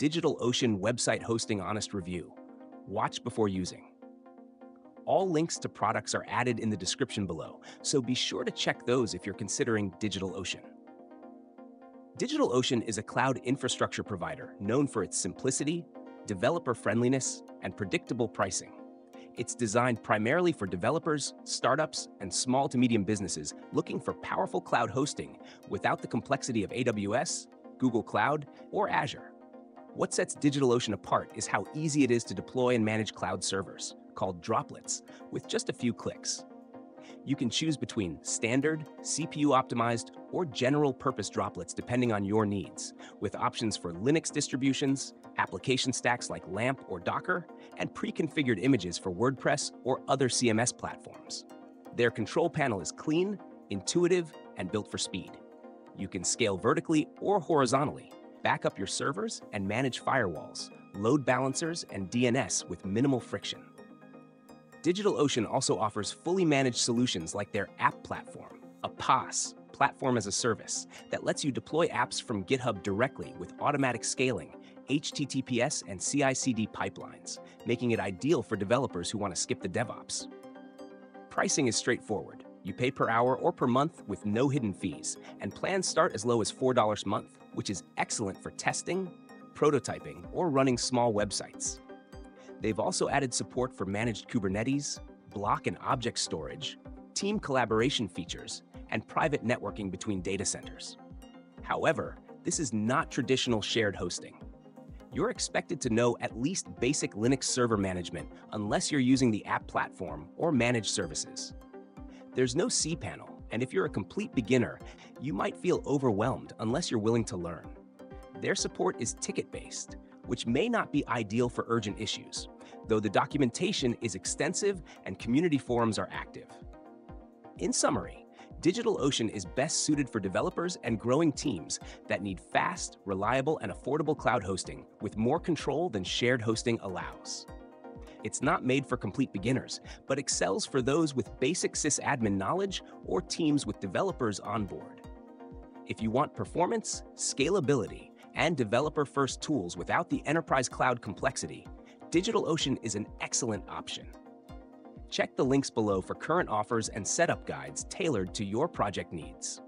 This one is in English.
DigitalOcean website hosting honest review. Watch before using. All links to products are added in the description below, so be sure to check those if you're considering DigitalOcean. DigitalOcean is a cloud infrastructure provider known for its simplicity, developer friendliness, and predictable pricing. It's designed primarily for developers, startups, and small to medium businesses looking for powerful cloud hosting without the complexity of AWS, Google Cloud, or Azure. What sets DigitalOcean apart is how easy it is to deploy and manage cloud servers, called droplets, with just a few clicks. You can choose between standard, CPU optimized, or general purpose droplets depending on your needs, with options for Linux distributions, application stacks like LAMP or Docker, and pre-configured images for WordPress or other CMS platforms. Their control panel is clean, intuitive, and built for speed. You can scale vertically or horizontally, back up your servers, and manage firewalls, load balancers, and DNS with minimal friction. DigitalOcean also offers fully managed solutions like their app platform, a PaaS, platform as a service, that lets you deploy apps from GitHub directly with automatic scaling, HTTPS and CI/CD pipelines, making it ideal for developers who want to skip the DevOps. Pricing is straightforward. You pay per hour or per month with no hidden fees, and plans start as low as $4 a month, which is excellent for testing, prototyping, or running small websites. They've also added support for managed Kubernetes, block and object storage, team collaboration features, and private networking between data centers. However, this is not traditional shared hosting. You're expected to know at least basic Linux server management unless you're using the app platform or managed services. There's no cPanel, and if you're a complete beginner, you might feel overwhelmed unless you're willing to learn. Their support is ticket-based, which may not be ideal for urgent issues, though the documentation is extensive and community forums are active. In summary, DigitalOcean is best suited for developers and growing teams that need fast, reliable, and affordable cloud hosting with more control than shared hosting allows. It's not made for complete beginners, but excels for those with basic sysadmin knowledge or teams with developers on board. If you want performance, scalability, and developer-first tools without the enterprise cloud complexity, DigitalOcean is an excellent option. Check the links below for current offers and setup guides tailored to your project needs.